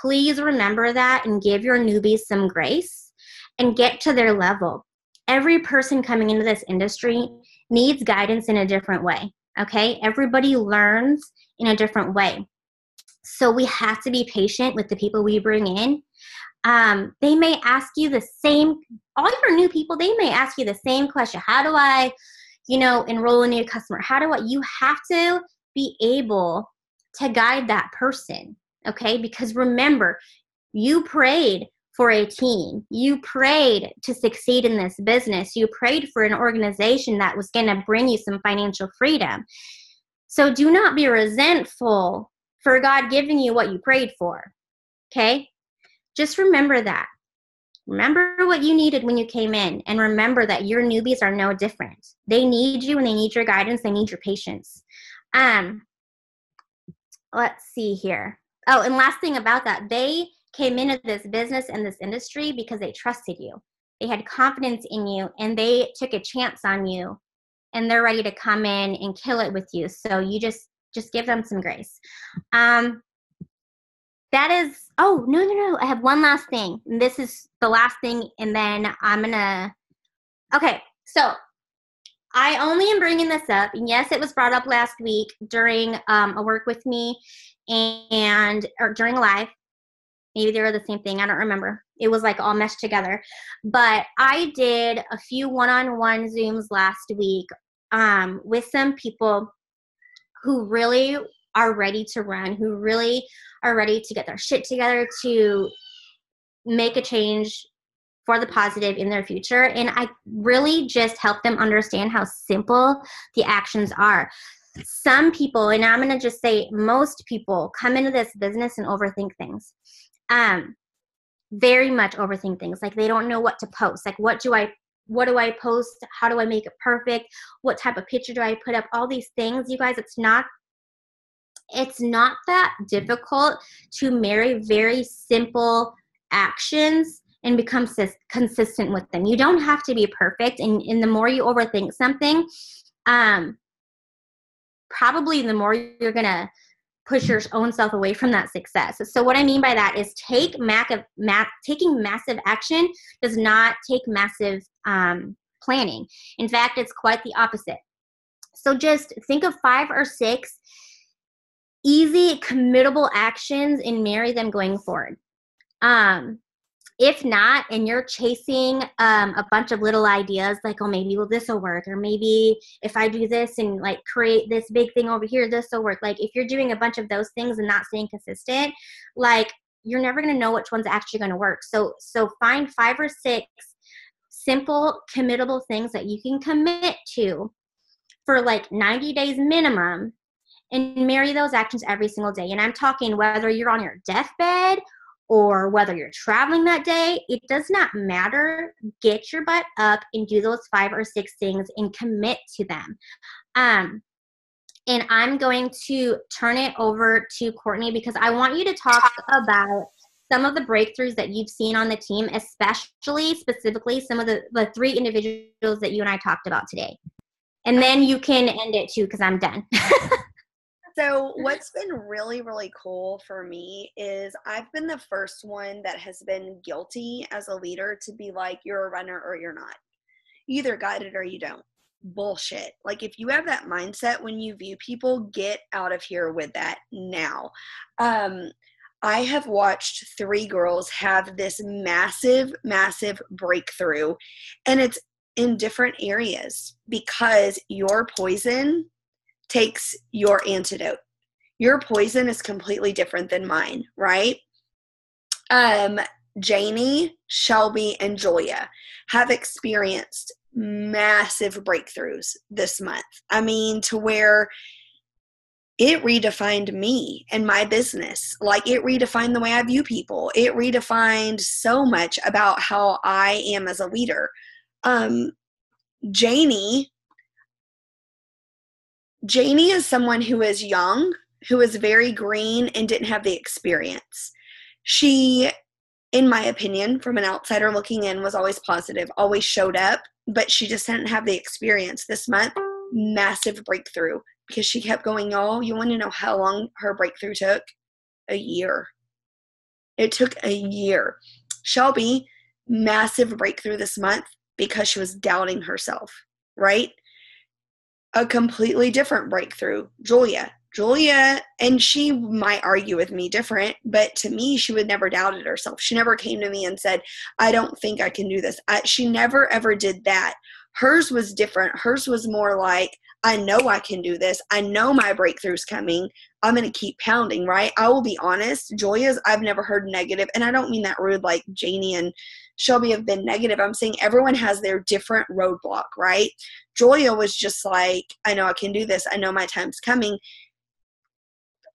Please remember that and give your newbies some grace and get to their level every person coming into this industry needs guidance in a different way. Okay, everybody learns in a different way. So we have to be patient with the people we bring in. Um, they may ask you the same, all your new people, they may ask you the same question How do I, you know, enroll a new customer? How do I, you have to be able to guide that person. Okay, because remember, you prayed for a team. You prayed to succeed in this business. You prayed for an organization that was going to bring you some financial freedom. So do not be resentful for God giving you what you prayed for. Okay? Just remember that. Remember what you needed when you came in, and remember that your newbies are no different. They need you and they need your guidance, they need your patience. Um, let's see here. Oh, and last thing about that, they came into this business and this industry because they trusted you. They had confidence in you and they took a chance on you and they're ready to come in and kill it with you. So you just just give them some grace. Um that is oh no no no i have one last thing. This is the last thing and then i'm gonna okay so i only am bringing this up and yes it was brought up last week during um, a work with me and or during a live maybe they were the same thing i don't remember. It was like all meshed together. But i did a few one-on-one zooms last week um, with some people who really are ready to run who really are ready to get their shit together to make a change for the positive in their future. And i really just help them understand how simple the actions are. Some people and i'm going to just say most people come into this business and overthink things. Um very much overthink things. Like they don't know what to post. Like what do i what do i post? How do i make it perfect? What type of picture do i put up? All these things. You guys it's not it's not that difficult to marry very simple actions and become consistent with them you don't have to be perfect and, and the more you overthink something um probably the more you're gonna push your own self away from that success. So what I mean by that is take mac mac taking massive action does not take massive um, planning. In fact, it's quite the opposite. So just think of five or six easy, committable actions and marry them going forward. Um, if not and you're chasing um, a bunch of little ideas like oh maybe well this will work or maybe if i do this and like create this big thing over here this will work like if you're doing a bunch of those things and not staying consistent like you're never going to know which one's actually going to work so so find five or six simple committable things that you can commit to for like 90 days minimum and marry those actions every single day and i'm talking whether you're on your deathbed or whether you're traveling that day, it does not matter. Get your butt up and do those five or six things and commit to them. Um, and I'm going to turn it over to Kourtney because I want you to talk about some of the breakthroughs that you've seen on the team, especially specifically some of the, the three individuals that you and I talked about today. And then you can end it too because I'm done. (laughs) so, (laughs) what's been really, really cool for me is I've been the first one that has been guilty as a leader to be like, you're a runner or you're not. You either got it or you don't. Bullshit. Like, if you have that mindset when you view people, get out of here with that now. Um, I have watched three girls have this massive, massive breakthrough, and it's in different areas because your poison takes your antidote. Your poison is completely different than mine, right? Um, Janie, Shelby, and Julia have experienced massive breakthroughs this month. I mean, to where it redefined me and my business. Like it redefined the way I view people. It redefined so much about how I am as a leader. Um, Janie, Janie is someone who is young, who is very green, and didn't have the experience. She, in my opinion, from an outsider looking in, was always positive, always showed up, but she just didn't have the experience. This month, massive breakthrough because she kept going, Oh, you want to know how long her breakthrough took? A year. It took a year. Shelby, massive breakthrough this month because she was doubting herself, right? A completely different breakthrough. Julia. Julia, and she might argue with me different, but to me, she would never doubted herself. She never came to me and said, I don't think I can do this. I, she never ever did that. Hers was different. Hers was more like, I know I can do this. I know my breakthrough's coming. I'm going to keep pounding, right? I will be honest. Julia's, I've never heard negative, and I don't mean that rude like Janie and Shelby have been negative. I'm saying everyone has their different roadblock, right? Julia was just like, I know I can do this. I know my time's coming.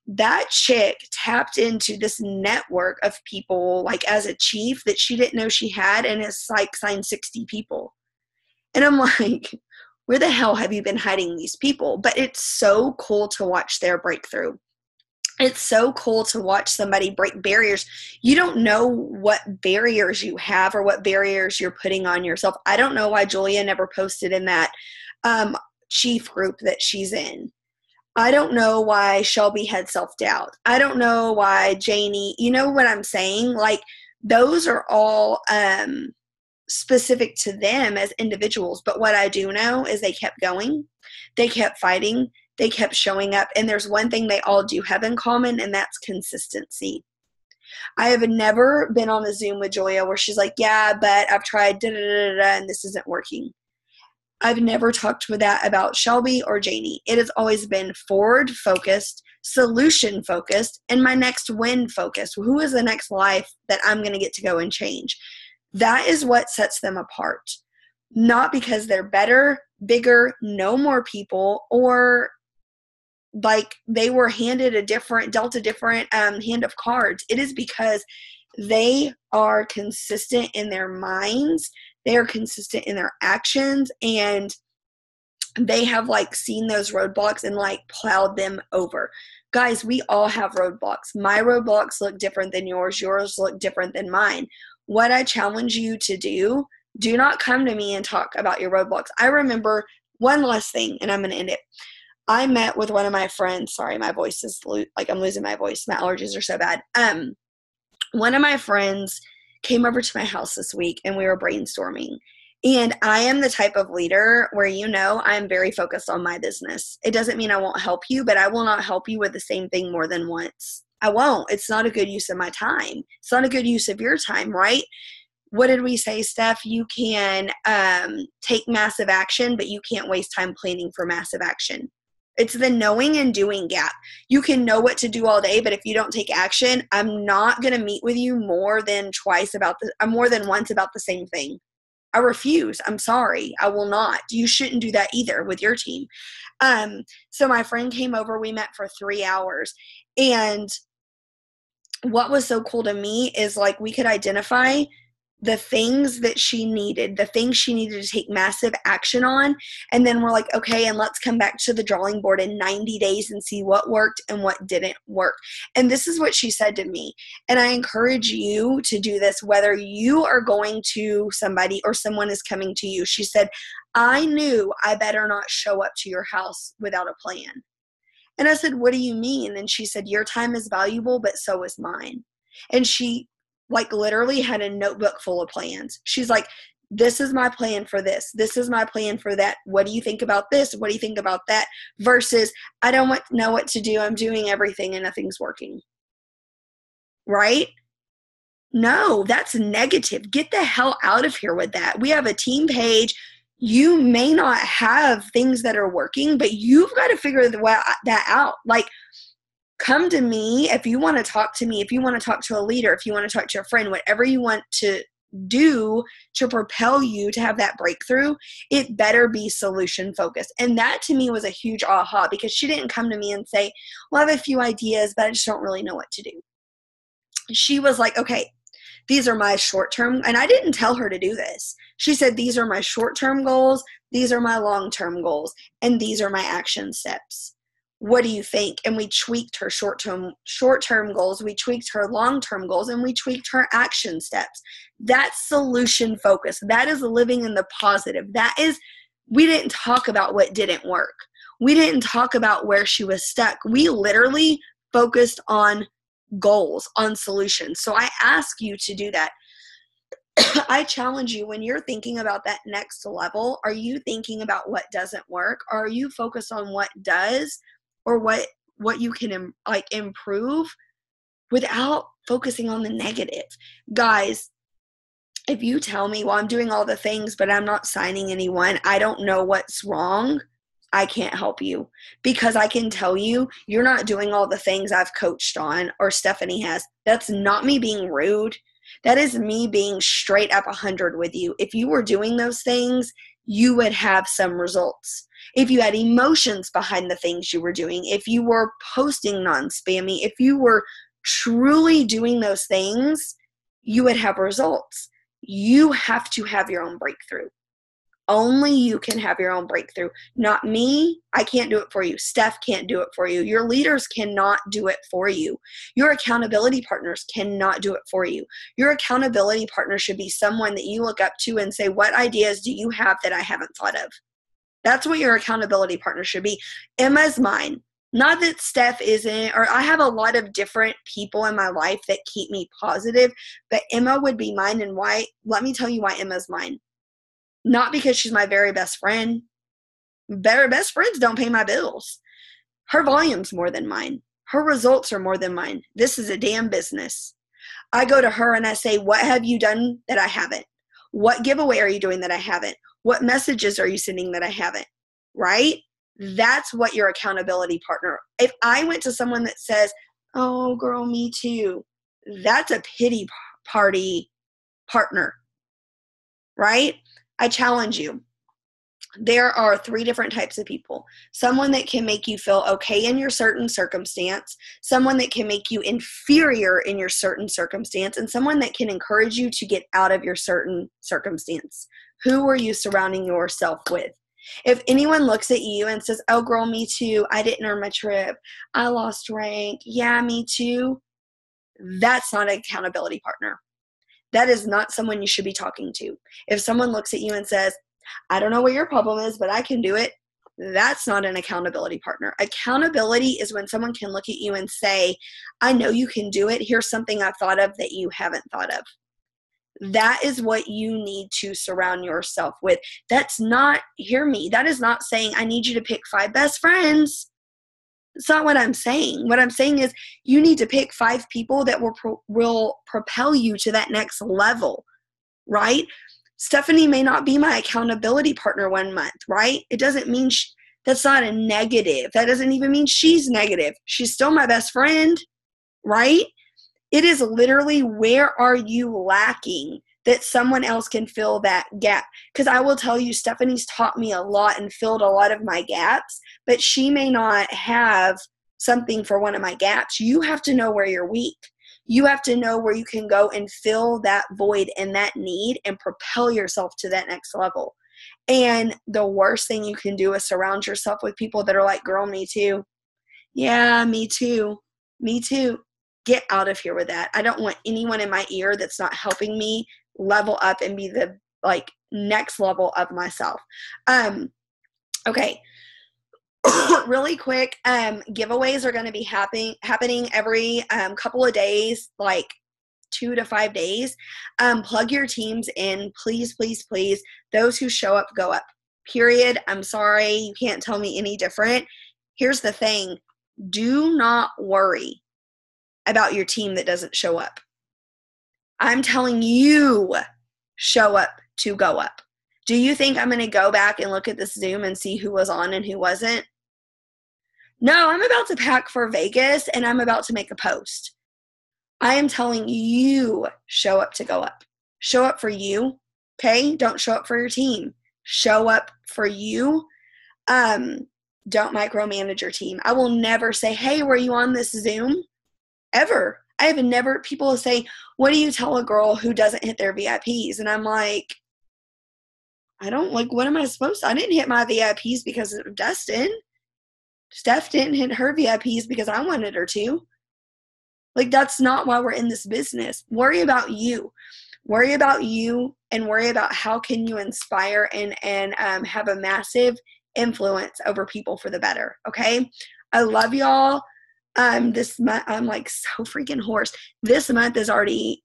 That chick tapped into this network of people, like as a chief, that she didn't know she had, and it's like signed 60 people. And I'm (laughs) like, where the hell have you been hiding these people? But it's so cool to watch their breakthrough. It's so cool to watch somebody break barriers. You don't know what barriers you have or what barriers you're putting on yourself. I don't know why Julia never posted in that um, chief group that she's in. I don't know why Shelby had self doubt. I don't know why Janie, you know what I'm saying? Like, those are all um, specific to them as individuals. But what I do know is they kept going, they kept fighting, they kept showing up. And there's one thing they all do have in common, and that's consistency. I have never been on a Zoom with Julia where she's like, Yeah, but I've tried da da da da and this isn't working. I've never talked with that about Shelby or Janie. It has always been forward focused, solution focused, and my next win focused. Who is the next life that I'm going to get to go and change? That is what sets them apart. Not because they're better, bigger, know more people, or like they were handed a different, dealt a different um, hand of cards. It is because they are consistent in their minds, they are consistent in their actions, and they have like seen those roadblocks and like plowed them over. Guys, we all have roadblocks. My roadblocks look different than yours, yours look different than mine what I challenge you to do, do not come to me and talk about your roadblocks. I remember one last thing, and I'm going to end it. I met with one of my friends. Sorry, my voice is lo- like I'm losing my voice. My allergies are so bad. Um, one of my friends came over to my house this week, and we were brainstorming. And I am the type of leader where you know I'm very focused on my business. It doesn't mean I won't help you, but I will not help you with the same thing more than once. I won't. It's not a good use of my time. It's not a good use of your time, right? What did we say, Steph? You can um, take massive action, but you can't waste time planning for massive action. It's the knowing and doing gap. You can know what to do all day, but if you don't take action, I'm not going to meet with you more than twice about the, uh, more than once about the same thing. I refuse. I'm sorry. I will not. You shouldn't do that either with your team. Um, so my friend came over. We met for three hours, and what was so cool to me is like we could identify the things that she needed, the things she needed to take massive action on. And then we're like, okay, and let's come back to the drawing board in 90 days and see what worked and what didn't work. And this is what she said to me. And I encourage you to do this, whether you are going to somebody or someone is coming to you. She said, I knew I better not show up to your house without a plan. And I said, What do you mean? And she said, Your time is valuable, but so is mine. And she like literally had a notebook full of plans. She's like, this is my plan for this. This is my plan for that. What do you think about this? What do you think about that? Versus, I don't want, know what to do. I'm doing everything and nothing's working. Right? No, that's negative. Get the hell out of here with that. We have a team page. You may not have things that are working, but you've got to figure that out. Like, come to me if you want to talk to me, if you want to talk to a leader, if you want to talk to a friend, whatever you want to do to propel you to have that breakthrough, it better be solution focused. And that to me was a huge aha because she didn't come to me and say, Well, I have a few ideas, but I just don't really know what to do. She was like, Okay, these are my short term, and I didn't tell her to do this. She said, These are my short term goals, these are my long term goals, and these are my action steps what do you think? And we tweaked her short term short term goals we tweaked her long term goals and we tweaked her action steps. That's solution focus. That is living in the positive. That is we didn't talk about what didn't work. We didn't talk about where she was stuck. We literally focused on goals on solutions. So i ask you to do that. (coughs) I challenge you when you're thinking about that next level, are you thinking about what doesn't work? Or are you focused on what does? Or what what you can Im- like improve without focusing on the negative. Guys if you tell me well i'm doing all the things but i'm not signing anyone. I don't know what's wrong. I can't help you. Because i can tell you you're not doing all the things i've coached on or stephanie has. That's not me being rude. That is me being straight up 100 with you. If you were doing those things you would have some results if you had emotions behind the things you were doing, if you were posting non spammy, if you were truly doing those things, you would have results. You have to have your own breakthrough. Only you can have your own breakthrough. Not me. I can't do it for you. Steph can't do it for you. Your leaders cannot do it for you. Your accountability partners cannot do it for you. Your accountability partner should be someone that you look up to and say, What ideas do you have that I haven't thought of? That's what your accountability partner should be. Emma's mine. Not that Steph isn't, or I have a lot of different people in my life that keep me positive, but Emma would be mine. And why? Let me tell you why Emma's mine. Not because she's my very best friend. Better best friends don't pay my bills. Her volume's more than mine. Her results are more than mine. This is a damn business. I go to her and I say, What have you done that I haven't? What giveaway are you doing that I haven't? What messages are you sending that I haven't? Right? That's what your accountability partner. If I went to someone that says, "Oh, girl, me too," that's a pity party partner. Right? I challenge you. There are three different types of people someone that can make you feel okay in your certain circumstance, someone that can make you inferior in your certain circumstance, and someone that can encourage you to get out of your certain circumstance. Who are you surrounding yourself with? If anyone looks at you and says, Oh, girl, me too. I didn't earn my trip. I lost rank. Yeah, me too. That's not an accountability partner. That is not someone you should be talking to. If someone looks at you and says, I don't know what your problem is, but I can do it, that's not an accountability partner. Accountability is when someone can look at you and say, I know you can do it. Here's something I've thought of that you haven't thought of that is what you need to surround yourself with. That's not, hear me, that is not saying I need you to pick five best friends. That's not what I'm saying. What I'm saying is you need to pick five people that will pro- will propel you to that next level, right? Stephanie may not be my accountability partner one month, right? It doesn't mean sh- that's not a negative. That doesn't even mean she's negative. She's still my best friend, right? It is literally where are you lacking that someone else can fill that gap. Because I will tell you, Stephanie's taught me a lot and filled a lot of my gaps, but she may not have something for one of my gaps. You have to know where you're weak. You have to know where you can go and fill that void and that need and propel yourself to that next level. And the worst thing you can do is surround yourself with people that are like, girl, me too. Yeah, me too. Me too. Get out of here with that. I don't want anyone in my ear that's not helping me level up and be the like next level of myself. Um okay. (coughs) really quick, um giveaways are going to be happening happening every um couple of days like two to five days. Um, plug your teams in, please, please, please. Those who show up go up. Period. I'm sorry, you can't tell me any different. Here's the thing do not worry about your team that doesn't show up. I'm telling you, show up to go up. Do you think I'm going to go back and look at this Zoom and see who was on and who wasn't? No, I'm about to pack for Vegas and I'm about to make a post. I am telling you, show up to go up. Show up for you, okay? Don't show up for your team. Show up for you. Um, don't micromanage your team. I will never say, hey, were you on this Zoom? Ever. I have never, people say, what do you tell a girl who doesn't hit their VIPs? And I'm like, I don't like, what am I supposed to? I didn't hit my VIPs because of Dustin. Steph didn't hit her VIPs because I wanted her to. Like, that's not why we're in this business. Worry about you. Worry about you and worry about how can you inspire and, and um, have a massive influence over people for the better. Okay. I love y'all. Um, this month, I'm like so freaking hoarse. This month is already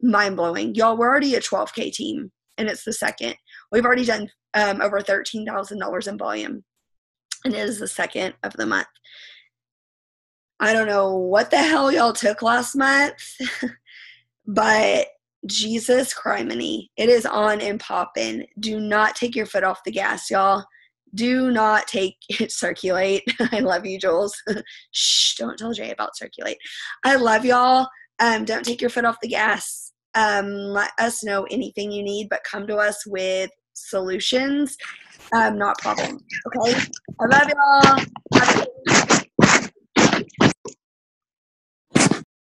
mind blowing. Y'all, we're already a 12K team and it's the second. We've already done um, over $13,000 in volume and it is the second of the month. I don't know what the hell y'all took last month, (laughs) but Jesus criminy, it is on and popping. Do not take your foot off the gas, y'all. Do not take it (laughs) circulate. (laughs) I love you, Jules. (laughs) Shh, don't tell Jay about circulate. I love y'all. Um, don't take your foot off the gas. Um, let us know anything you need, but come to us with solutions, um, not problems. Okay. I love y'all.